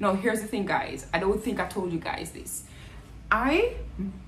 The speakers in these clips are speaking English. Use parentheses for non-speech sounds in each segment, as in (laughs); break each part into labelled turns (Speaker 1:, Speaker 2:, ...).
Speaker 1: Now, here's the thing, guys. I don't think I told you guys this. I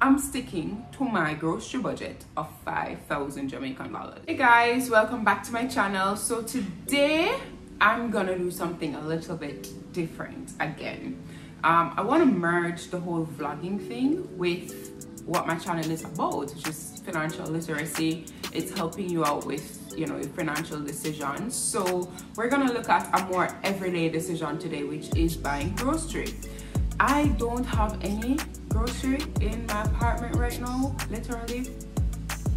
Speaker 1: am sticking to my grocery budget of 5,000 Jamaican dollars. Hey guys, welcome back to my channel. So today I'm gonna do something a little bit different again. Um, I wanna merge the whole vlogging thing with what my channel is about, which is financial literacy. It's helping you out with you know your financial decisions. So we're gonna look at a more everyday decision today, which is buying groceries. I don't have any grocery in my apartment right now, literally.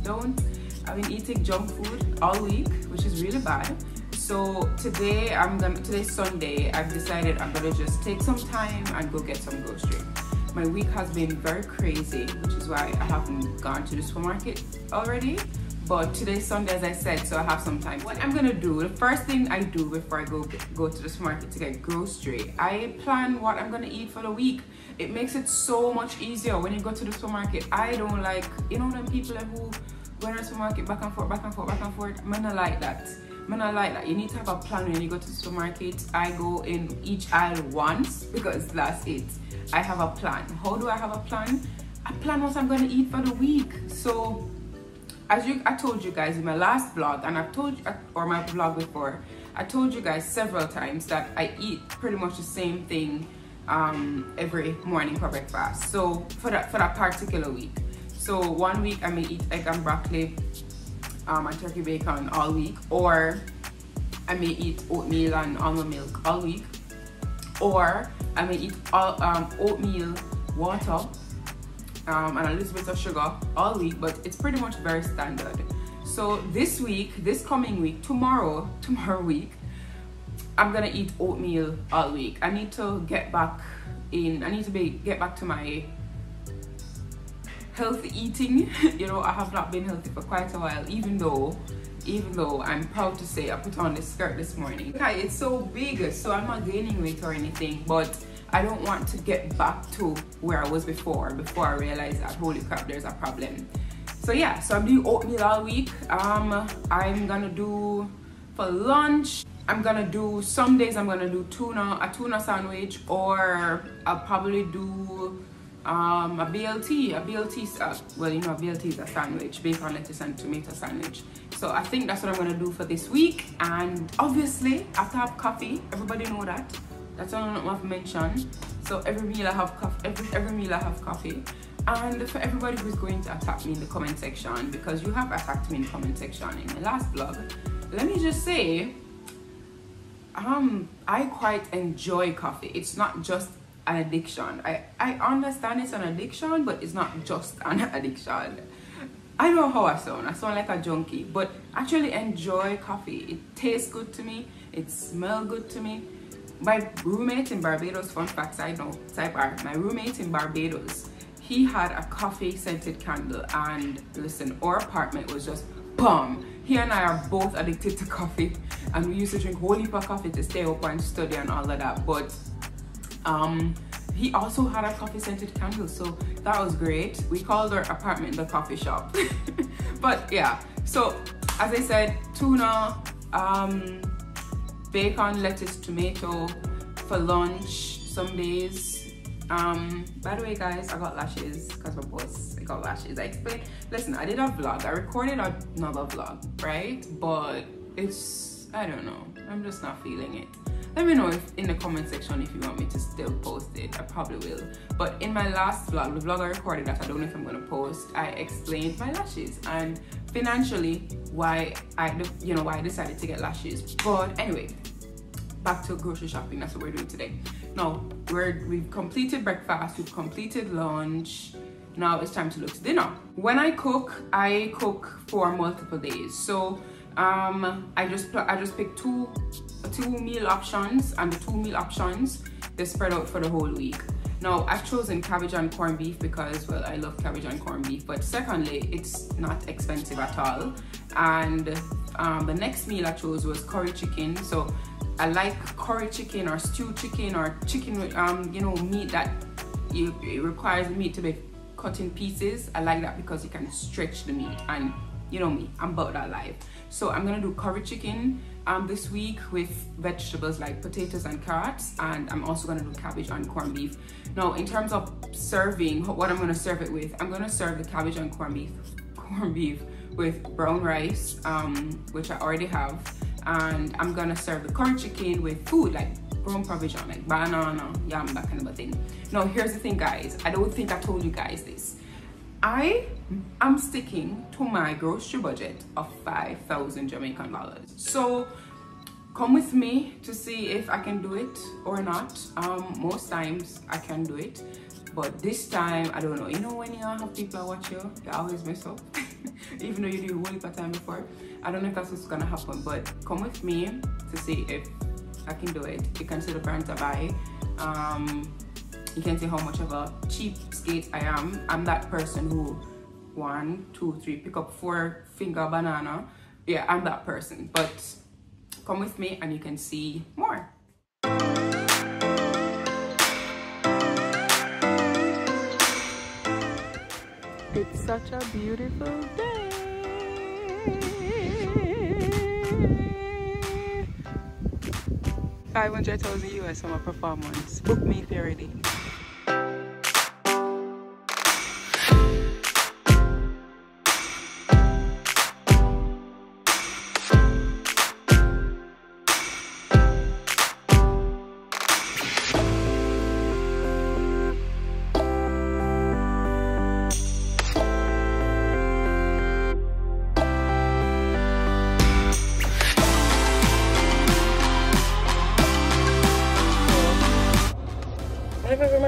Speaker 1: Don't. I've been eating junk food all week, which is really bad. So today I'm gonna today's Sunday, I've decided I'm gonna just take some time and go get some grocery. My week has been very crazy, which is why I haven't gone to the supermarket already. But today's Sunday, as I said, so I have some time. What I'm gonna do, the first thing I do before I go go to the supermarket to get grocery, I plan what I'm gonna eat for the week. It makes it so much easier when you go to the supermarket. I don't like, you know, them people who go to the supermarket back and forth, back and forth, back and forth. I'm not like that. I'm not like that. You need to have a plan when you go to the supermarket. I go in each aisle once because that's it. I have a plan. How do I have a plan? I plan what I'm going to eat for the week. So, as you, I told you guys in my last vlog, and I've told you, or my vlog before, I told you guys several times that I eat pretty much the same thing um, every morning for breakfast. So, for that, for that particular week. So, one week I may eat egg and broccoli um, and turkey bacon all week, or I may eat oatmeal and almond milk all week, or I may eat all, um, oatmeal, water, um, and a little bit of sugar all week, but it's pretty much very standard. So this week, this coming week, tomorrow, (laughs) tomorrow week, I'm gonna eat oatmeal all week. I need to get back in, I need to be get back to my healthy eating. (laughs) you know, I have not been healthy for quite a while, even though even though I'm proud to say I put on this skirt this morning. Okay, it's so big, so I'm not gaining weight or anything, but I don't want to get back to where I was before, before I realized that holy crap, there's a problem. So yeah, so I'm doing oatmeal all week. Um, I'm gonna do for lunch, I'm gonna do, some days I'm gonna do tuna, a tuna sandwich, or I'll probably do um, a BLT, a BLT, uh, well, you know, a BLT is a sandwich, bacon, lettuce, and tomato sandwich. So I think that's what I'm gonna do for this week. And obviously, I have to coffee. Everybody know that. That's all I've mentioned. So every meal I have coffee. Every every meal I have coffee. And for everybody who's going to attack me in the comment section, because you have attacked me in the comment section in my last vlog, let me just say, um, I quite enjoy coffee. It's not just an addiction. I, I understand it's an addiction, but it's not just an (laughs) addiction. I know how I sound. I sound like a junkie, but actually enjoy coffee. It tastes good to me. It smells good to me. My roommate in Barbados, fun fact side note, sidebar, my roommate in Barbados, he had a coffee scented candle and listen, our apartment was just bomb. He and I are both addicted to coffee and we used to drink whole heap of coffee to stay up and study and all of that. But um, he also had a coffee scented candle so that was great. We called our apartment the coffee shop. (laughs) But yeah. So as i said tuna um, bacon lettuce tomato for lunch some days. Um, by the way guys i got lashes because my boss I got lashes. I explained listen i did a vlog. I recorded another vlog right? But it's i don't know. I'm just not feeling it let me know if in the comment section if you want me to still post it. I probably will. But in my last vlog the vlog i recorded that i don't know if i'm gonna post i explained my lashes and financially why i you know why i decided to get lashes. But anyway back to grocery shopping. That's what we're doing today. Now we're we've completed breakfast we've completed lunch. Now it's time to look to dinner. When i cook i cook for multiple days. So um i just i just pick two two meal options and the two meal options they're spread out for the whole week. Now i've chosen cabbage and corned beef because well i love cabbage and corned beef but secondly it's not expensive at all. And um, the next meal i chose was curry chicken. So i like curry chicken or stewed chicken or chicken um, you know meat that you, it requires meat to be cut in pieces. I like that because you can stretch the meat and you know me i'm about that life. So i'm gonna do curry chicken um, this week with vegetables like potatoes and carrots and I'm also gonna do cabbage and corned beef. Now in terms of serving, what I'm gonna serve it with, I'm gonna serve the cabbage and corned beef, (laughs) corned beef with brown rice, um, which I already have, and I'm gonna serve the corn chicken with food like ground provision, like banana, yam, that kind of a thing. Now here's the thing guys, I don't think I told you guys this. I am sticking to my grocery budget of 5,000 Jamaican dollars. So come with me to see if I can do it or not. Um, most times I can do it, but this time I don't know. You know when you have people watch you, you always mess up, (laughs) even though you do one per time before. I don't know if that's what's gonna happen, but come with me to see if I can do it. You can see the brands I buy. Um, you can see how much of a cheap skate I am. I'm that person who one, two, three, pick up four finger banana. Yeah, I'm that person. But come with me and you can see more. It's such a beautiful day. 500,000 US for my performance. Book me if you're ready.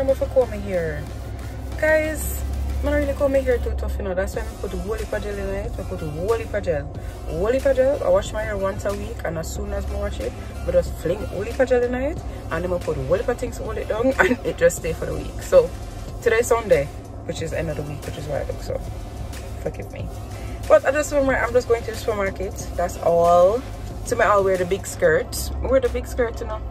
Speaker 1: Here. Guys, I don't really come here too tough, you know. That's why I put whole heap gel in it. I put whole gel. Heap gel, I wash my hair once a week and as soon as I wash it, I just fling whole heap gel in it and then I put whole heap things hold it down (laughs) and it just stay for the week. So, today's Sunday, which is end of the week, which is why I look so. Forgive me. But at the supermarket, I'm just going to the supermarket. That's all. So I'll wear the big skirt. Wear the big skirt, you know.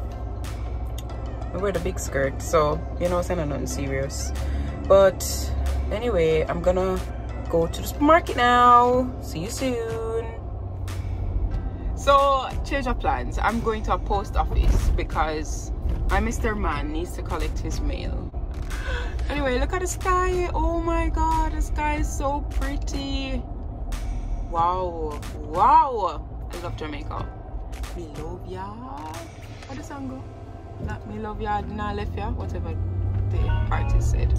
Speaker 1: I wear the big skirt so you know it's not nothing serious. But anyway i'm gonna go to the supermarket now. See you soon. So change of plans. I'm going to a post office because my mr man needs to collect his mail. (gasps) Anyway look at the sky. Oh my god the sky is so pretty. Wow wow. I love jamaica. We love ya. How does that go not me love ya not left ya whatever the artist said.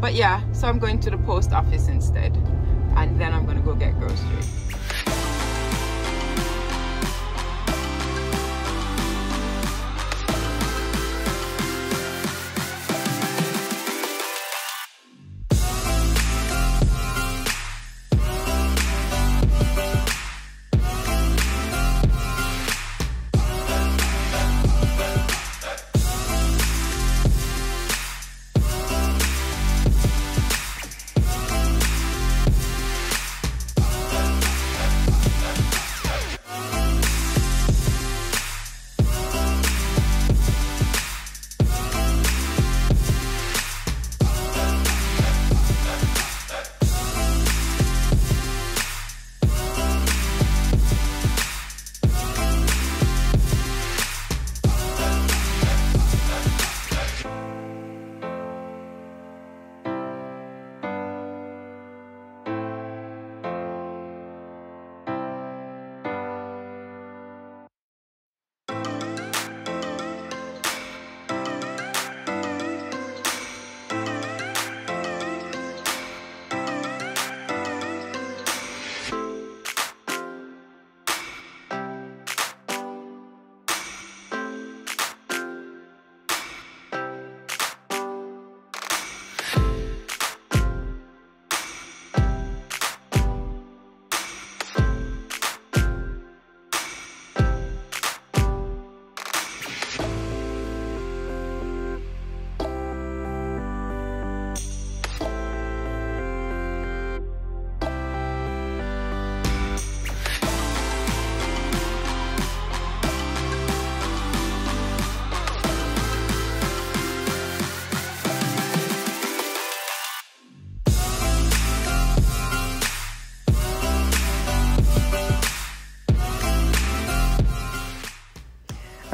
Speaker 1: But yeah so i'm going to the post office instead and then i'm gonna go get groceries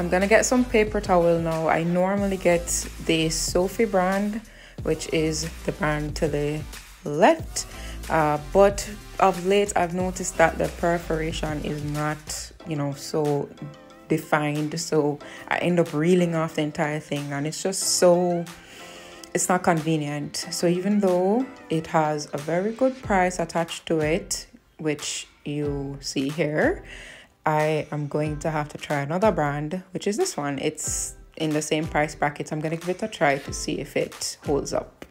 Speaker 1: gonna get some paper towel now. I normally get the Sophie brand, which is the brand to the left. Uh, but of late, I've noticed that the perforation is not, you know, so defined. So I end up reeling off the entire thing, and it's just so it's not convenient. So even though it has a very good price attached to it, which you see here, I am going to have to try another brand, which is this one. It's in the same price bracket. I'm going to give it a try to see if it holds up.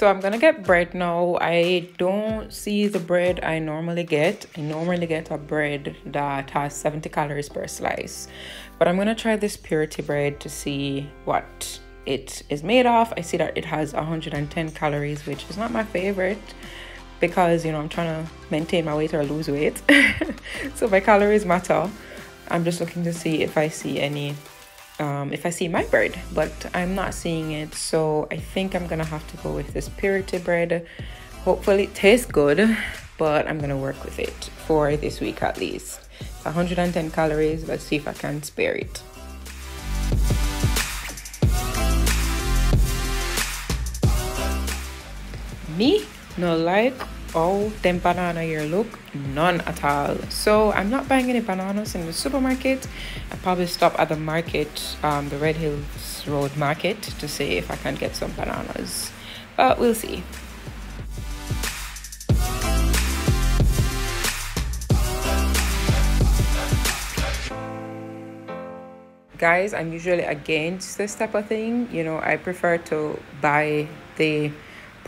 Speaker 1: So I'm gonna get bread now. I don't see the bread I normally get. I normally get a bread that has 70 calories per slice. But I'm gonna try this purity bread to see what it is made of. I see that it has 110 calories, which is not my favorite because you know I'm trying to maintain my weight or lose weight. (laughs) so my calories matter. I'm just looking to see if I see any um, if I see my bread, but I'm not seeing it. So I think I'm gonna have to go with this purity bread. Hopefully it tastes good, but I'm gonna work with it for this week at least. 110 calories. Let's see if I can spare it. Me no like all them banana here look none at all. So i'm not buying any bananas in the supermarket. I probably stop at the market um, the red hills road market to see if i can get some bananas. But we'll see. Guys i'm usually against this type of thing. You know i prefer to buy the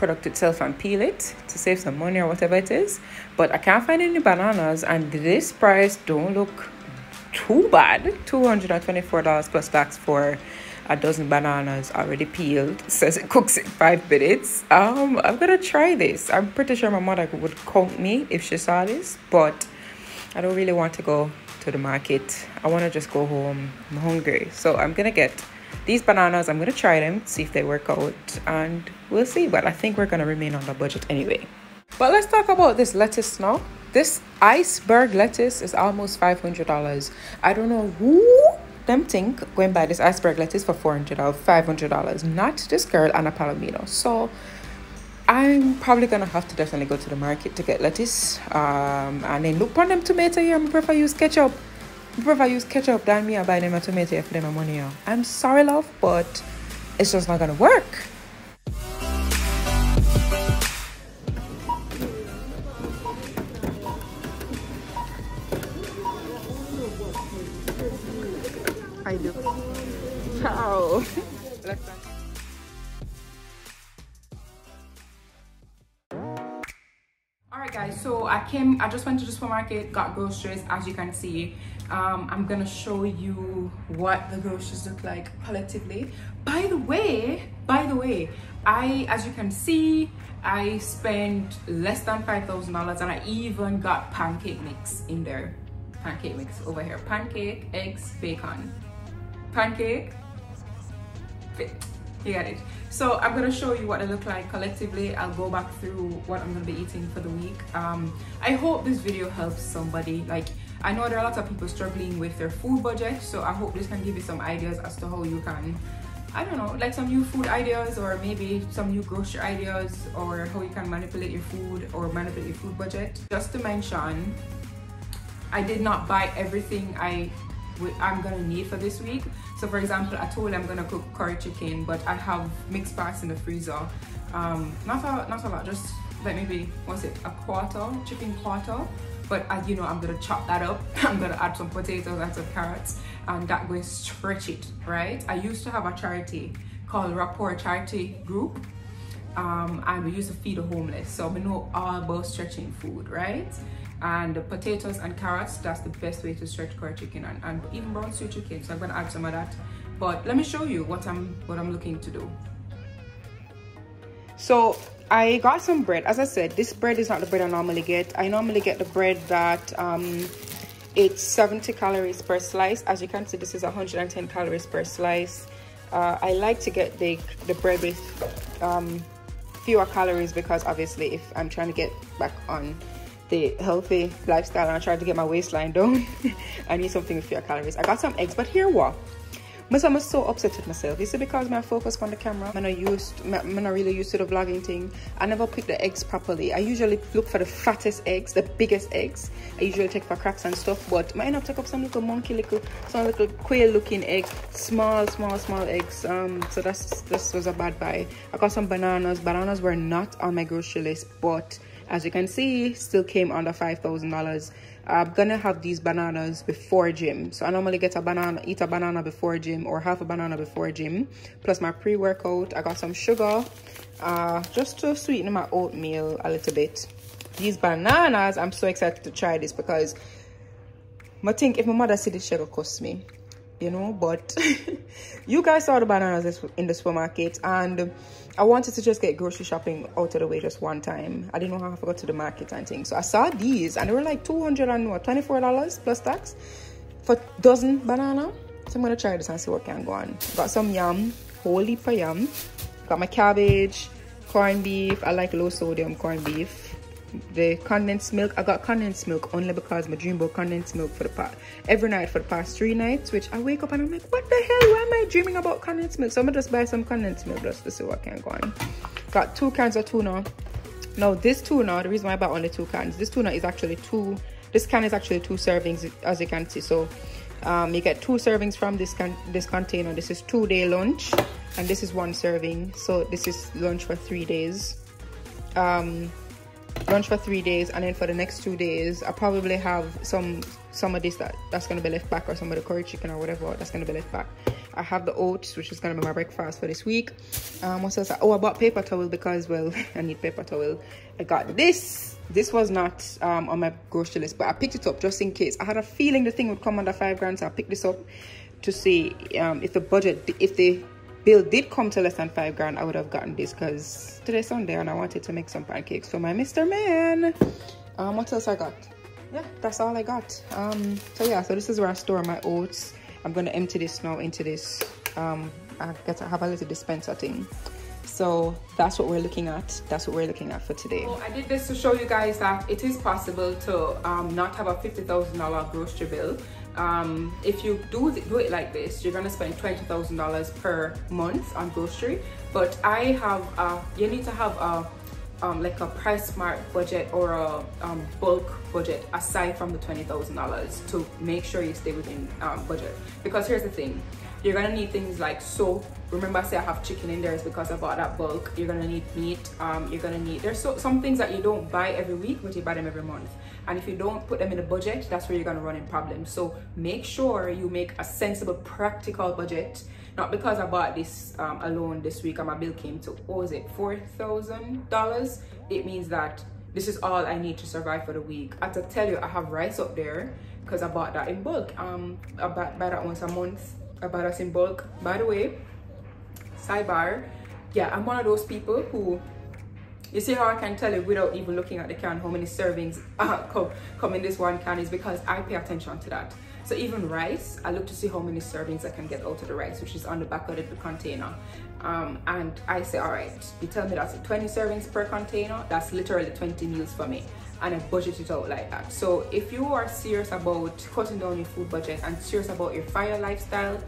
Speaker 1: product itself and peel it to save some money or whatever it is. But i can't find any bananas and this price don't look too bad. $224 plus tax for a dozen bananas already peeled (laughs) says it cooks in five minutes. Um i'm gonna try this. I'm pretty sure my mother would count me if she saw this but i don't really want to go to the market. I want to just go home. I'm hungry. So i'm gonna get these bananas i'm gonna try them see if they work out and we'll see. But i think we're gonna remain on the budget anyway. But let's talk about this lettuce now. This iceberg lettuce is almost $500 i don't know who them think going buy this iceberg lettuce for 400 or $500 not this girl anna palomino. So i'm probably gonna have to definitely go to the market to get lettuce um, and then look for them tomato here. I'm prefer use ketchup prefer use ketchup than me I buy them a for them money. I'm sorry, love, but it's just not gonna work. Came, I just went to the supermarket, got groceries as you can see um, I'm gonna show you what the groceries look like collectively. By the way, by the way, I, as you can see, I spent less than $5,000 and I even got pancake mix in there. Pancake mix over here. Pancake, eggs, bacon. Pancake, you get it. So I'm gonna show you what they look like collectively. I'll go back through what I'm gonna be eating for the week. Um, I hope this video helps somebody. Like I know there are a lot of people struggling with their food budget, so I hope this can give you some ideas as to how you can, I don't know, like some new food ideas or maybe some new grocery ideas or how you can manipulate your food or manipulate your food budget. Just to mention, I did not buy everything I I'm gonna need for this week. So for example, I told I'm gonna cook curry chicken, but I have mixed parts in the freezer. Um, not a not a lot, just like maybe what's it, a quarter, chicken quarter. But as you know i'm gonna chop that up. (laughs) I'm gonna add some potatoes and some carrots and that going stretch it right? I used to have a charity called rapport charity group um, and we used to feed the homeless. So we know all about stretching food right and potatoes and carrots that's the best way to stretch curry chicken and, and even brown stew chicken so i'm gonna add some of that but let me show you what i'm what i'm looking to do so I got some bread. As I said, this bread is not the bread I normally get. I normally get the bread that um, it's 70 calories per slice. As you can see, this is 110 calories per slice. Uh, I like to get the, the bread with um, fewer calories because obviously if I'm trying to get back on healthy lifestyle and I tried to get my waistline down. (laughs) I need something with fewer calories. I got some eggs, but here what? I'm so upset with myself. Is it because my focus on the camera? I'm not used, I'm not really used to the vlogging thing. I never pick the eggs properly. I usually look for the fattest eggs, the biggest eggs. I usually take for cracks and stuff, but I up take up some little monkey, little, some little quail looking eggs, small, small, small eggs. Um, so that's this was a bad buy. I got some bananas. Bananas were not on my grocery list, but as you can see, still came under five thousand dollars. I'm gonna have these bananas before gym. So I normally get a banana, eat a banana before gym or half a banana before gym. Plus my pre-workout. I got some sugar uh, just to sweeten my oatmeal a little bit. These bananas, I'm so excited to try this because I think if my mother see this, she will cost me you know but (laughs) you guys saw the bananas in the supermarket and i wanted to just get grocery shopping out of the way just one time. I didn't know how i forgot to the market and things. So i saw these and they were like 200 and what 24 dollars plus tax for dozen banana. So i'm gonna try this and see what can go on. Got some yam whole heap yam got my cabbage corned beef. I like low sodium corned beef the condensed milk i got condensed milk only because my dream about condensed milk for the past every night for the past three nights which i wake up and i'm like what the hell? Why am i dreaming about condensed milk? So i'm gonna just buy some condensed milk just to see what can go on. Got two cans of tuna. Now this tuna the reason why i bought only two cans this tuna is actually two this can is actually two servings as you can see. So um, you get two servings from this can this container. This is two day lunch and this is one serving. So this is lunch for three days. Um lunch for three days and then for the next two days i probably have some some of this that that's gonna be left back or some of the curry chicken or whatever that's gonna be left back. I have the oats which is gonna be my breakfast for this week. Um what else? Oh i bought paper towel because well (laughs) i need paper towel. I got this. This was not um on my grocery list but i picked it up just in case. I had a feeling the thing would come under five grand so i picked this up to see um if the budget if the bill did come to less than five grand i would have gotten this because today's sunday and i wanted to make some pancakes for my mr man. Um what else i got? Yeah that's all i got. Um so yeah so this is where i store my oats. I'm to empty this now into this um i get to have a little dispenser thing. So that's what we're looking at. That's what we're looking at for today. So i did this to show you guys that it is possible to um, not have a $50,000 grocery bill um, if you do, do it like this, you're gonna spend $20,000 per month on grocery. But I have, uh, you need to have a, um, like a PriceSmart budget or a um, bulk budget aside from the $20,000 to make sure you stay within um, budget. Because here's the thing, you're gonna need things like soap. Remember I say I have chicken in there is because I bought that bulk. You're gonna need meat, um, you're gonna need, there's so, some things that you don't buy every week, but you buy them every month. And if you don't put them in a budget that's where you're to run in problems. So make sure you make a sensible practical budget. Not because i bought this um, alone this week and my bill came to what was it four thousand dollars? It means that this is all i need to survive for the week. I have to tell you i have rice up there because i bought that in bulk. Um i buy, buy that once a month. I buy that in bulk. By the way sidebar yeah i'm one of those people who you see how I can tell you without even looking at the can how many servings (laughs) uh, come, come in this one can is because I pay attention to that. So even rice, I look to see how many servings I can get out of the rice, which is on the back of the container. Um, and I say, all right, you tell me that's 20 servings per container, that's literally 20 meals for me. And I budget it out like that. So if you are serious about cutting down your food budget and serious about your fire lifestyle,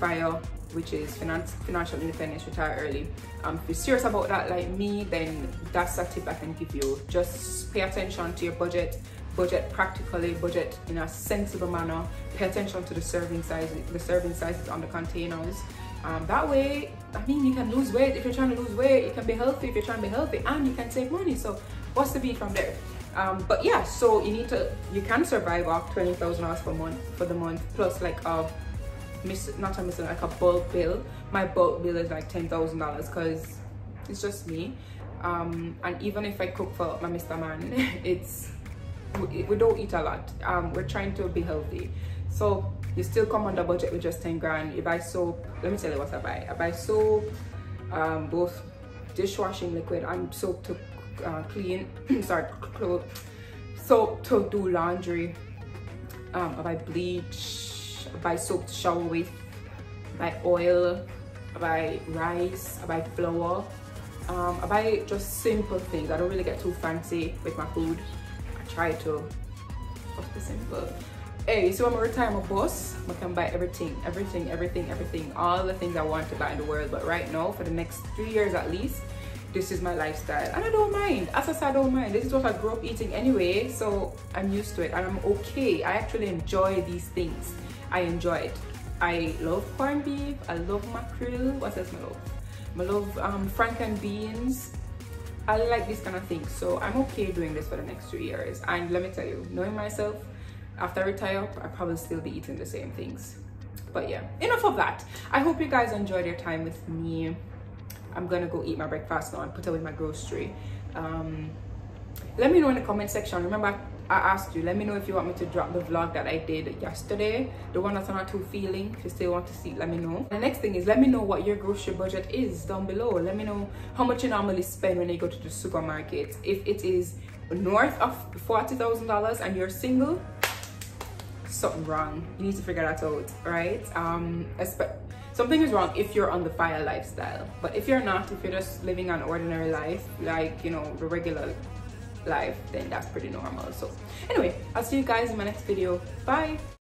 Speaker 1: fire which is finance, financial independence, retire early. Um, if you're serious about that like me, then that's a tip I can give you. Just pay attention to your budget, budget practically, budget in a sensible manner. Pay attention to the serving size, the serving sizes on the containers. Um, that way, I mean, you can lose weight. If you're trying to lose weight, you can be healthy if you're trying to be healthy and you can save money. So what's the beat from there? Um, but yeah, so you need to, you can survive off $20,000 per month for the month plus like a miss not a missing like a bulk bill. My bulk bill is like ten thousand dollars because it's just me. Um and even if i cook for my mr man (laughs) it's we, we don't eat a lot. Um we're trying to be healthy. So you still come under budget with just 10 grand. You buy soap let me tell you what i buy. I buy soap um both dishwashing liquid and soap to uh, clean (clears throat) sorry soap to do laundry. Um i buy bleach I buy soap to shower with, buy oil, I buy rice, I buy flour. Um, I buy just simple things. I don't really get too fancy with my food. I try to be simple. Hey so i'm gonna retire my boss. I can buy everything everything everything everything. All the things i want to buy in the world. But right now for the next three years at least this is my lifestyle. And i don't mind. As i said i don't mind. This is what i grew up eating anyway so i'm used to it. And i'm okay. I actually enjoy these things i enjoy it i love corned beef i love mackerel what else i love i love um franken beans I like this kind of thing. So I'm okay doing this for the next two years. And let me tell you, knowing myself, after I retire, I probably still be eating the same things. But yeah, enough of that. I hope you guys enjoyed your time with me. I'm gonna go eat my breakfast now and put away my grocery. Um, let me know in the comment section. Remember, I asked you, let me know if you want me to drop the vlog that I did yesterday, the one that's not too feeling. If you still want to see, let me know. The next thing is let me know what your grocery budget is down below. Let me know how much you normally spend when you go to the supermarket. If it is north of $40,000 and you're single, something wrong. You need to figure that out, right? Um, something is wrong if you're on the fire lifestyle. But if you're not, if you're just living an ordinary life, like, you know, the regular life then that's pretty normal. So anyway i'll see you guys in my next video. Bye